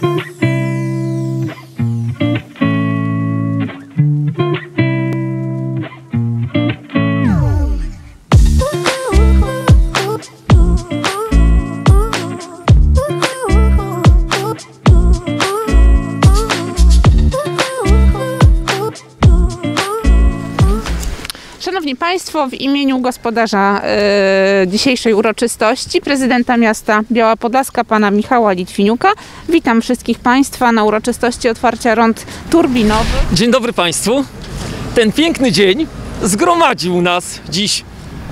Thank you. W imieniu gospodarza e, dzisiejszej uroczystości, prezydenta miasta Biała Podlaska, pana Michała Litwiniuka, witam wszystkich Państwa na uroczystości otwarcia rond turbinowych. Dzień dobry Państwu. Ten piękny dzień zgromadził nas dziś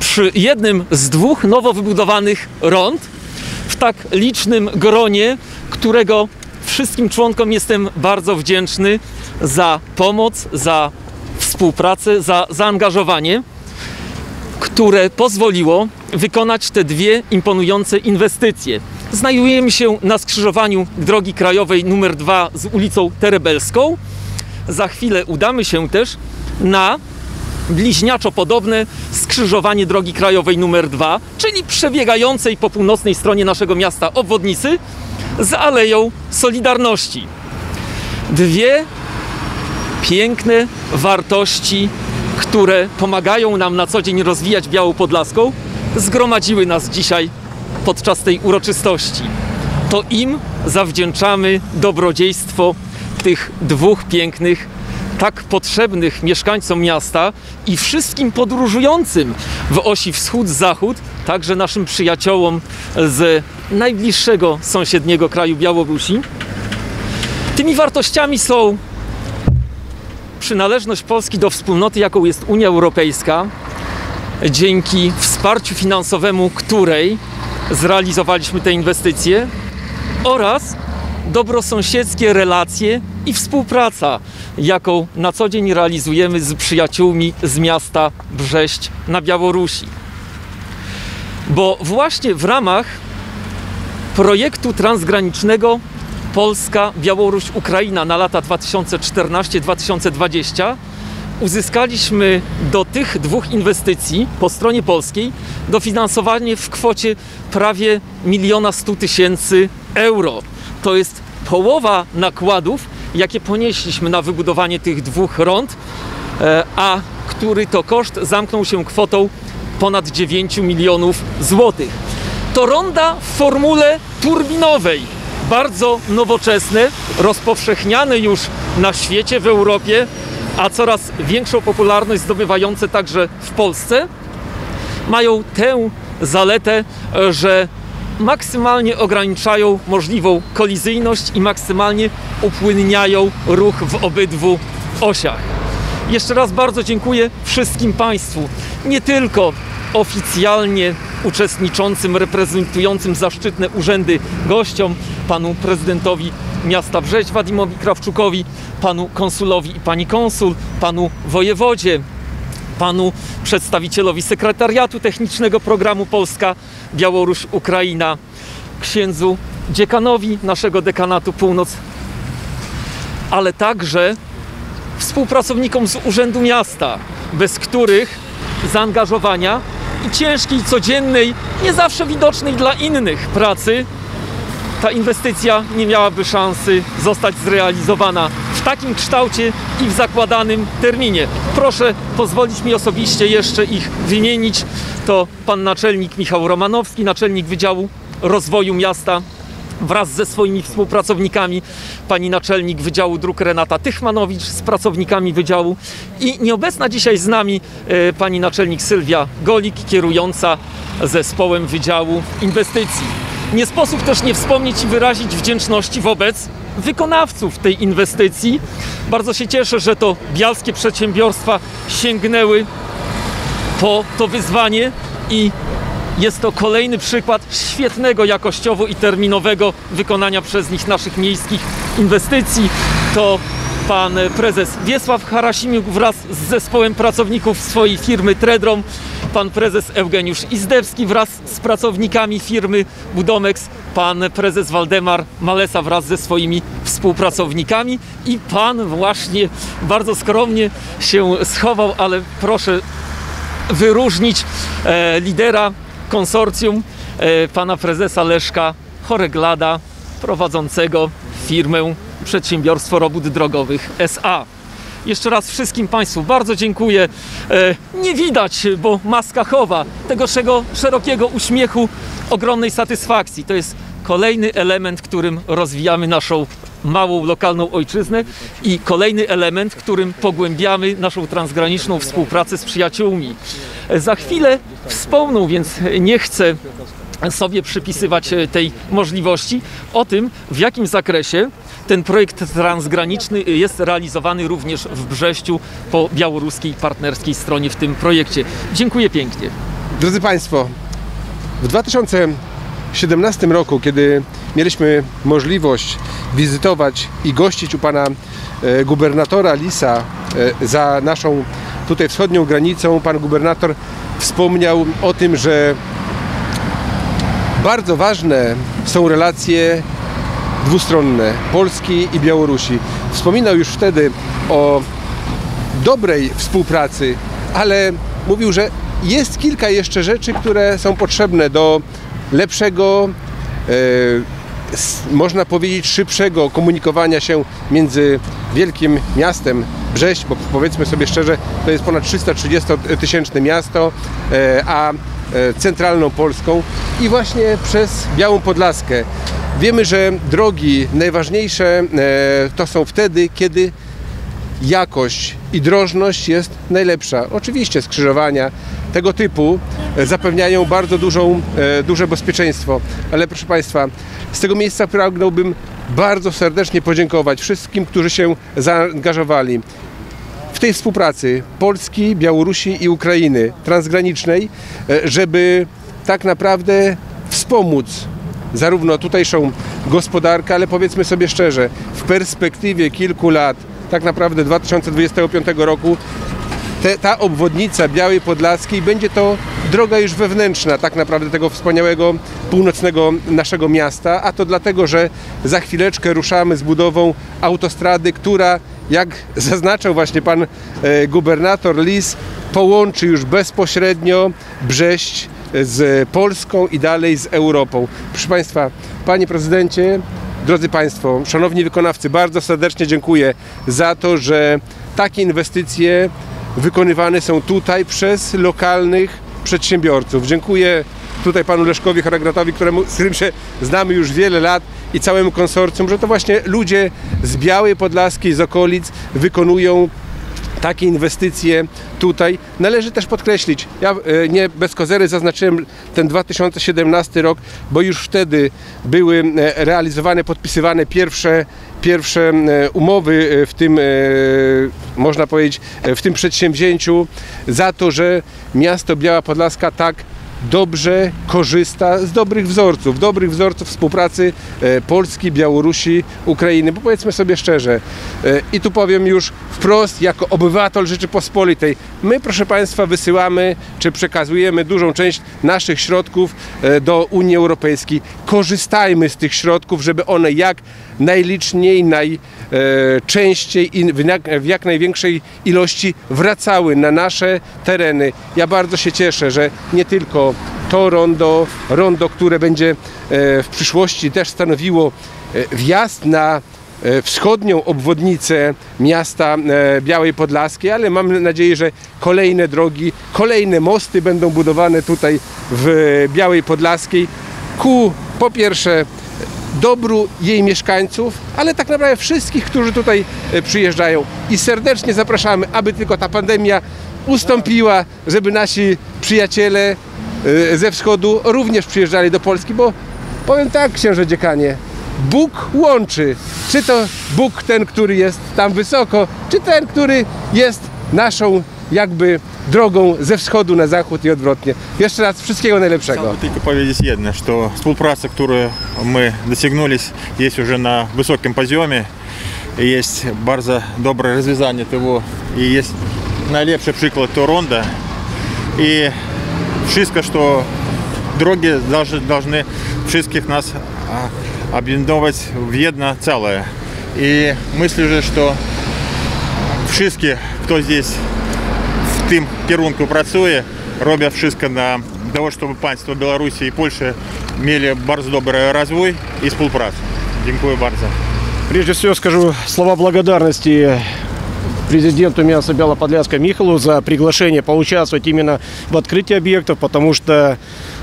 przy jednym z dwóch nowo wybudowanych rond w tak licznym gronie, którego wszystkim członkom jestem bardzo wdzięczny za pomoc, za współpracę, za zaangażowanie, które pozwoliło wykonać te dwie imponujące inwestycje. Znajdujemy się na skrzyżowaniu drogi krajowej nr 2 z ulicą Terebelską. Za chwilę udamy się też na bliźniaczo podobne skrzyżowanie drogi krajowej nr 2, czyli przebiegającej po północnej stronie naszego miasta obwodnicy z Aleją Solidarności. Dwie piękne wartości, które pomagają nam na co dzień rozwijać Białą Podlaską, zgromadziły nas dzisiaj podczas tej uroczystości. To im zawdzięczamy dobrodziejstwo tych dwóch pięknych, tak potrzebnych mieszkańcom miasta i wszystkim podróżującym w osi wschód-zachód, także naszym przyjaciołom z najbliższego sąsiedniego kraju Białorusi. Tymi wartościami są przynależność Polski do wspólnoty, jaką jest Unia Europejska, dzięki wsparciu finansowemu której zrealizowaliśmy te inwestycje, oraz dobrosąsiedzkie relacje i współpraca, jaką na co dzień realizujemy z przyjaciółmi z miasta Brześć na Białorusi. Bo właśnie w ramach projektu transgranicznego Polska, Białoruś, Ukraina na lata 2014-2020 uzyskaliśmy do tych dwóch inwestycji po stronie polskiej dofinansowanie w kwocie prawie miliona stu tysięcy euro. To jest połowa nakładów, jakie ponieśliśmy na wybudowanie tych dwóch rond, e, a który to koszt zamknął się kwotą ponad 9 milionów złotych. To ronda w formule turbinowej, bardzo nowoczesne, rozpowszechniane już na świecie, w Europie, a coraz większą popularność zdobywające także w Polsce, mają tę zaletę, że maksymalnie ograniczają możliwą kolizyjność i maksymalnie upłynniają ruch w obydwu osiach. Jeszcze raz bardzo dziękuję wszystkim Państwu, nie tylko oficjalnie uczestniczącym, reprezentującym zaszczytne urzędy gościom, panu prezydentowi miasta Brześć Wadimowi Krawczukowi, panu konsulowi i pani konsul, panu wojewodzie, panu przedstawicielowi sekretariatu technicznego programu Polska, Białoruś, Ukraina, księdzu dziekanowi naszego dekanatu Północ, ale także współpracownikom z Urzędu Miasta, bez których zaangażowania i ciężkiej, codziennej, nie zawsze widocznej dla innych pracy, ta inwestycja nie miałaby szansy zostać zrealizowana w takim kształcie i w zakładanym terminie. Proszę pozwolić mi osobiście jeszcze ich wymienić. To pan naczelnik Michał Romanowski, naczelnik Wydziału Rozwoju Miasta wraz ze swoimi współpracownikami, pani naczelnik Wydziału Dróg Renata Tychmanowicz z pracownikami Wydziału i nieobecna dzisiaj z nami e, pani naczelnik Sylwia Golik, kierująca zespołem Wydziału Inwestycji. Nie sposób też nie wspomnieć i wyrazić wdzięczności wobec wykonawców tej inwestycji. Bardzo się cieszę, że to bialskie przedsiębiorstwa sięgnęły po to wyzwanie i jest to kolejny przykład świetnego jakościowo i terminowego wykonania przez nich naszych miejskich inwestycji. To pan prezes Wiesław Harasimiuk wraz z zespołem pracowników swojej firmy Tredrom, pan prezes Eugeniusz Izdewski wraz z pracownikami firmy Budomex, pan prezes Waldemar Malesa wraz ze swoimi współpracownikami i pan właśnie bardzo skromnie się schował, ale proszę wyróżnić e, lidera konsorcjum e, pana prezesa Leszka Choreglada, prowadzącego firmę Przedsiębiorstwo Robót Drogowych SA. Jeszcze raz wszystkim Państwu bardzo dziękuję. E, nie widać, bo maska chowa tego szerokiego uśmiechu, ogromnej satysfakcji. To jest kolejny element, którym rozwijamy naszą małą lokalną ojczyznę i kolejny element, którym pogłębiamy naszą transgraniczną współpracę z przyjaciółmi. Za chwilę wspomną, więc nie chcę sobie przypisywać e, tej możliwości o tym, w jakim zakresie ten projekt transgraniczny jest realizowany również w Brześciu po białoruskiej partnerskiej stronie w tym projekcie. Dziękuję pięknie. Drodzy Państwo, w 2017 roku, kiedy mieliśmy możliwość wizytować i gościć u Pana e, gubernatora Lisa e, za naszą tutaj wschodnią granicą, Pan gubernator wspomniał o tym, że bardzo ważne są relacje dwustronne Polski i Białorusi. Wspominał już wtedy o dobrej współpracy, ale mówił, że jest kilka jeszcze rzeczy, które są potrzebne do lepszego, e, można powiedzieć szybszego komunikowania się między wielkim miastem Brześć, bo powiedzmy sobie szczerze, to jest ponad 330-tysięczne miasto, e, a e, centralną Polską i właśnie przez Białą Podlaskę. Wiemy, że drogi najważniejsze e, to są wtedy, kiedy jakość i drożność jest najlepsza. Oczywiście skrzyżowania tego typu e, zapewniają bardzo dużą, e, duże bezpieczeństwo, ale proszę Państwa, z tego miejsca pragnąłbym bardzo serdecznie podziękować wszystkim, którzy się zaangażowali w tej współpracy Polski, Białorusi i Ukrainy transgranicznej, e, żeby tak naprawdę wspomóc zarówno tutejszą gospodarkę, ale powiedzmy sobie szczerze, w perspektywie kilku lat, tak naprawdę 2025 roku, te, ta obwodnica Białej Podlaskiej będzie to droga już wewnętrzna tak naprawdę tego wspaniałego północnego naszego miasta, a to dlatego, że za chwileczkę ruszamy z budową autostrady, która jak zaznaczał właśnie pan e, gubernator Lis, połączy już bezpośrednio Brześć z Polską i dalej z Europą. Proszę Państwa, Panie Prezydencie, drodzy Państwo, Szanowni Wykonawcy, bardzo serdecznie dziękuję za to, że takie inwestycje wykonywane są tutaj przez lokalnych przedsiębiorców. Dziękuję tutaj panu Leszkowi Haragratowi, któremu, z którym się znamy już wiele lat i całemu konsorcjum, że to właśnie ludzie z Białej Podlaskiej, z okolic wykonują takie inwestycje tutaj. Należy też podkreślić, ja e, nie bez kozery zaznaczyłem ten 2017 rok, bo już wtedy były e, realizowane, podpisywane pierwsze, pierwsze e, umowy w tym, można powiedzieć, w tym przedsięwzięciu za to, że miasto Biała Podlaska tak dobrze korzysta z dobrych wzorców, dobrych wzorców współpracy e, Polski, Białorusi, Ukrainy, bo powiedzmy sobie szczerze, e, i tu powiem już wprost, jako obywatel Rzeczypospolitej, my proszę Państwa wysyłamy, czy przekazujemy dużą część naszych środków e, do Unii Europejskiej. Korzystajmy z tych środków, żeby one jak najliczniej, najczęściej i w jak, w jak największej ilości wracały na nasze tereny. Ja bardzo się cieszę, że nie tylko to rondo, rondo, które będzie e, w przyszłości też stanowiło e, wjazd na e, wschodnią obwodnicę miasta Białej Podlaskiej, ale mam nadzieję, że kolejne drogi, kolejne mosty będą budowane tutaj w Białej Podlaskiej ku po pierwsze dobru jej mieszkańców, ale tak naprawdę wszystkich, którzy tutaj przyjeżdżają. I serdecznie zapraszamy, aby tylko ta pandemia ustąpiła, żeby nasi przyjaciele Y, ze wschodu również przyjeżdżali do Polski, bo powiem tak, księże dziekanie, Bóg łączy. Czy to Bóg ten, który jest tam wysoko, czy ten, który jest naszą jakby drogą ze wschodu na zachód i odwrotnie. Jeszcze raz wszystkiego najlepszego. Chciałbym tylko powiedzieć jedno, że współpraca, którą my dosięgnęliśmy, jest już na wysokim poziomie. Jest bardzo dobre rozwiązanie tego i jest najlepszy przykład to ronda. I wszystko, co drogi даже должны wszystkich нас а, объединять в jedno целое. И мыслю же, что wszystkie, кто здесь в тым керунку працуе, робят wszystko на того, чтобы панство Беларуси и Польши имели барз добрый развой и спулпрацу. Дякую барза. Прежде всего скажу слова благодарности президенту Мяса Белоподляска Михалу за приглашение поучаствовать именно в открытии объектов, потому что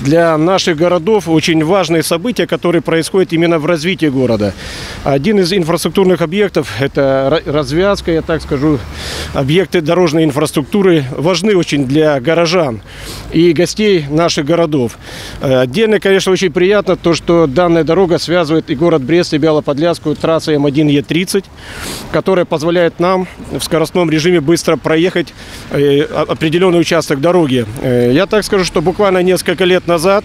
для наших городов очень важные события, которые происходят именно в развитии города. Один из инфраструктурных объектов – это ра- развязка, я так скажу, объекты дорожной инфраструктуры важны очень для горожан и гостей наших городов. Э, Отдельно, конечно, очень приятно то, что данная дорога связывает и город Брест и Белоподляскую трассой М1Е30, которая позволяет нам в скоростном режиме быстро проехать э, определенный участок дороги. Э, Я так скажу, что буквально несколько лет назад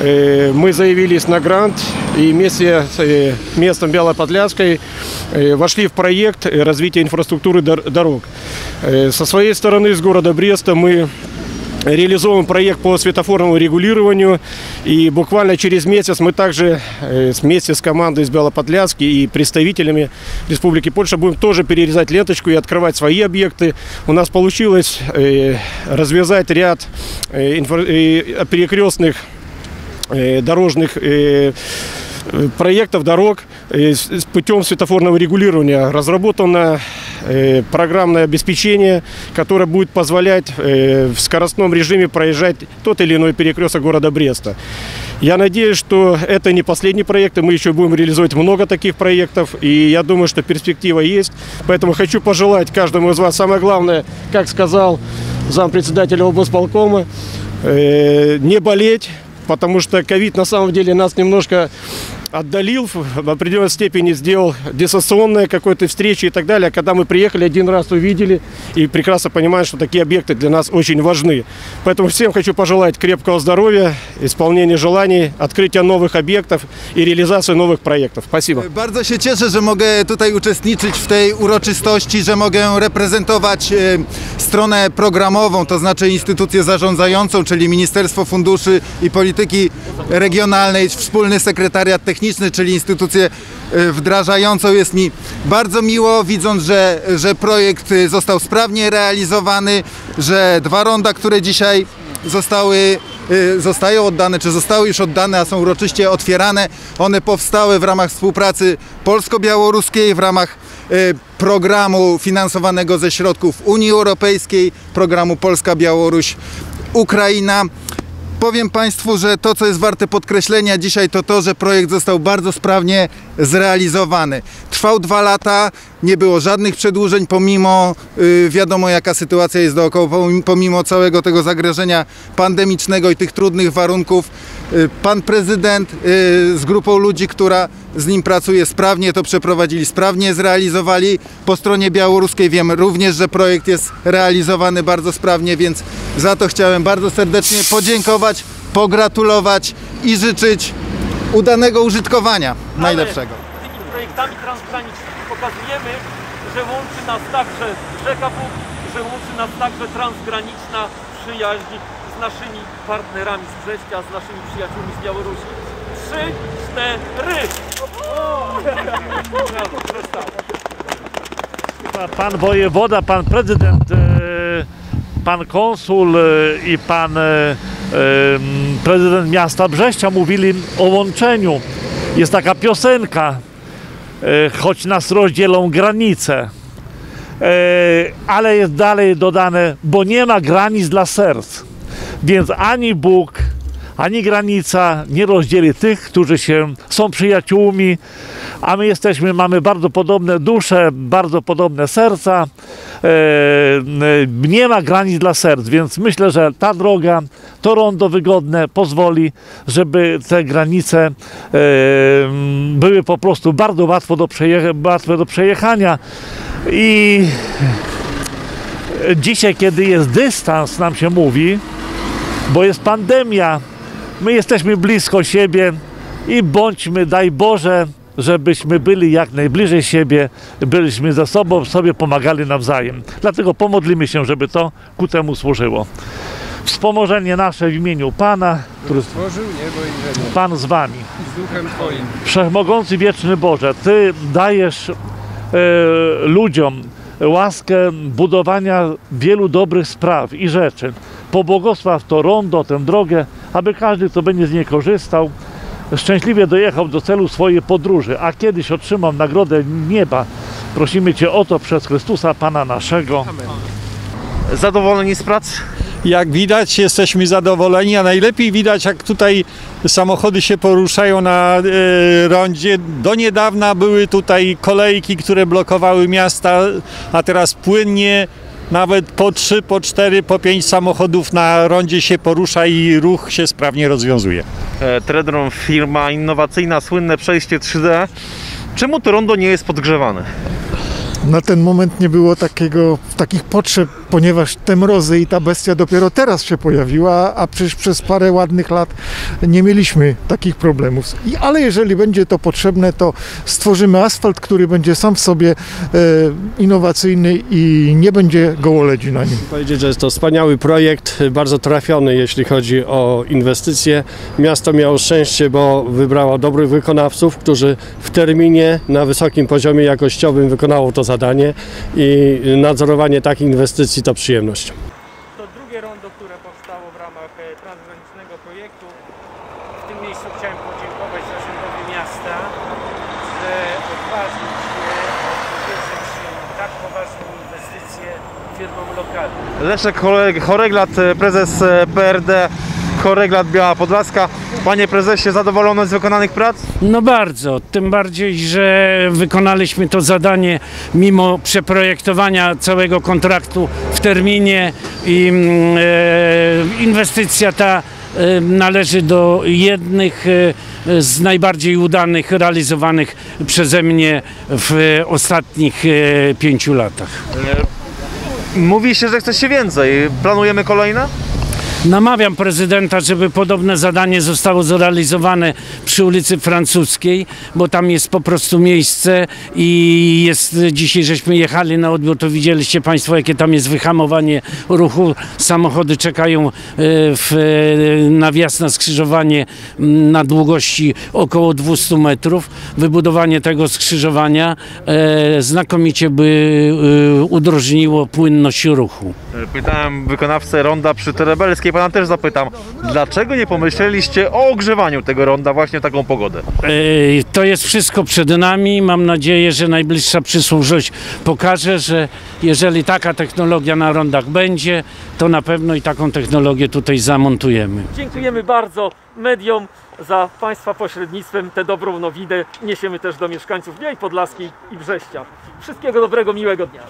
э, мы заявились на грант и вместе с э, местом Белоподляской э, вошли в проект развития инфраструктуры дор- дорог. Со своей стороны, с города Бреста мы реализовываем проект по светофорному регулированию. И буквально через месяц мы также э, вместе с командой из Белоподляски и представителями Республики Польша будем тоже перерезать ленточку и открывать свои объекты. У нас получилось э, развязать ряд э, перекрестных дорожных проектов дорог с путем светофорного регулирования. Разработано э, программное обеспечение, которое будет позволять э, в скоростном режиме проезжать тот или иной перекресток города Бреста. Я надеюсь, что это не последний проект, и мы еще будем реализовать много таких проектов, и я думаю, что перспектива есть. Поэтому хочу пожелать каждому из вас, самое главное, как сказал зампредседателя облсполкома, э, не болеть, потому что ковид на самом деле нас немножко отдалил, в определенной степени сделал дистанционные какой-то встречи и так далее. Когда мы приехали, один раз увидели и прекрасно понимаем, что такие объекты для нас очень важны. Поэтому всем хочу пожелать крепкого здоровья, исполнения желаний, открытия новых объектов и реализации новых проектов. Спасибо. Bardzo się cieszę, że mogę tutaj uczestniczyć w tej uroczystości, że mogę reprezentować e, stronę programową, to znaczy instytucję zarządzającą, czyli Ministerstwo Funduszy i Polityki Regionalnej, wspólny sekretariat techniczny, czyli instytucję e, wdrażającą. Jest mi bardzo miło, widząc, że, że projekt e, został sprawnie realizowany, że dwa ronda, które dzisiaj zostały, y, zostają oddane, czy zostały już oddane, a są uroczyście otwierane. One powstały w ramach współpracy polsko-białoruskiej, w ramach y, programu finansowanego ze środków Unii Europejskiej, programu Polska-Białoruś, Ukraina. Powiem Państwu, że to, co jest warte podkreślenia dzisiaj, to to, że projekt został bardzo sprawnie zrealizowany. Trwał dwa lata, nie było żadnych przedłużeń, pomimo y, wiadomo, jaka sytuacja jest dookoła, pomimo- całego tego zagrożenia pandemicznego i tych trudnych warunków. Y, Pan prezydent y, z grupą ludzi, która z nim pracuje sprawnie, to przeprowadzili, sprawnie zrealizowali. Po stronie białoruskiej wiemy również, że projekt jest realizowany bardzo sprawnie, więc za to chciałem bardzo serdecznie podziękować, pogratulować i życzyć udanego użytkowania najlepszego. tymi projektami transgranicznymi pokazujemy, że łączy nas także rzeka Bóg, że łączy nas także transgraniczna przyjaźń z naszymi partnerami z Brześcia, z naszymi przyjaciółmi z Białorusi. Trzy, cztery! Brawo, pan wojewoda, pan prezydent, e, pan konsul e, i pan e, prezydent miasta Brześcia mówili o łączeniu. Jest taka piosenka, e, choć nas rozdzielą granice. Ale jest dalej dodane, bo nie ma granic dla serc. Więc ani Bóg, ani granica nie rozdzieli tych, którzy się są przyjaciółmi, a my jesteśmy, mamy bardzo podobne dusze, bardzo podobne serca. E, e, nie ma granic dla serc, więc myślę, że ta droga, to rondo wygodne pozwoli, żeby te granice e, były po prostu bardzo łatwo do, łatwe do przejechania. I dzisiaj, kiedy jest dystans, nam się mówi, bo jest pandemia, my jesteśmy blisko siebie i bądźmy, daj Boże, żebyśmy byli jak najbliżej siebie, byliśmy ze sobą, sobie pomagali nawzajem. Dlatego pomodlimy się, żeby to ku temu służyło. Wspomożenie nasze w imieniu Pana, który Stworzył niebo i ziemię Pan z Wami. z duchem Twoim. Wszechmogący wieczny Boże, Ty dajesz e, ludziom łaskę budowania wielu dobrych spraw i rzeczy. Pobłogosław to rondo, tę drogę, aby każdy, kto będzie z niej korzystał, szczęśliwie dojechał do celu swojej podróży, a kiedyś otrzymał nagrodę nieba. Prosimy Cię o to przez Chrystusa Pana naszego. Zadowoleni z prac? Jak widać, jesteśmy zadowoleni, a najlepiej widać, jak tutaj samochody się poruszają na e, rondzie. Do niedawna były tutaj kolejki, które blokowały miasta, a teraz płynnie nawet po 3, po 4, po 5 samochodów na rondzie się porusza i ruch się sprawnie rozwiązuje. E, Tredron firma innowacyjna, słynne przejście 3D. Czemu to rondo nie jest podgrzewane? na ten moment nie było takiego, takich potrzeb, ponieważ te mrozy i ta bestia dopiero teraz się pojawiła, a przecież przez parę ładnych lat nie mieliśmy takich problemów. I, ale jeżeli będzie to potrzebne, to stworzymy asfalt, który będzie sam w sobie e, innowacyjny i nie będzie gołoledzi na nim. Powiedzieć, że jest to wspaniały projekt, bardzo trafiony, jeśli chodzi o inwestycje. Miasto miało szczęście, bo wybrało dobrych wykonawców, którzy w terminie na wysokim poziomie jakościowym wykonało to zadanie i nadzorowanie takich inwestycji to przyjemność. To drugie rondo, które powstało w ramach e, transgranicznego projektu. W tym miejscu chciałem podziękować zarządowi miasta, że odważył się powierzyć tak poważną inwestycję firmom lokalnym. Leszek Chore- Choreglat, e, prezes e, PRD Choreglat Biała Podlaska. Panie prezesie, zadowolony z wykonanych prac? No bardzo, tym bardziej, że wykonaliśmy to zadanie mimo przeprojektowania całego kontraktu w terminie i mm, e, inwestycja ta e, należy do jednych e, z najbardziej udanych realizowanych przeze mnie w ostatnich e, pięciu latach. Mówi się, że chce się więcej. Planujemy kolejne? Namawiam prezydenta, żeby podobne zadanie zostało zrealizowane przy ulicy Francuskiej, bo tam jest po prostu miejsce i jest dzisiaj żeśmy jechali na odbiór, to widzieliście Państwo, jakie tam jest wyhamowanie ruchu. Samochody czekają e, w, e, na wjazd na skrzyżowanie na długości około 200 metrów. Wybudowanie tego skrzyżowania e, znakomicie by udrożniło płynność ruchu. Pytałem wykonawcę ronda przy Terebelskiej. Pana też zapytam, dlaczego nie pomyśleliście o ogrzewaniu tego ronda właśnie w taką pogodę? Ej, To jest wszystko przed nami. Mam nadzieję, że najbliższa przyszłość pokaże, że jeżeli taka technologia na rondach będzie, to na pewno i taką technologię tutaj zamontujemy. Dziękujemy bardzo mediom za Państwa pośrednictwem tę dobrą nowinę niesiemy też do mieszkańców Białej Podlaskiej i Brześcia. Wszystkiego dobrego, miłego dnia.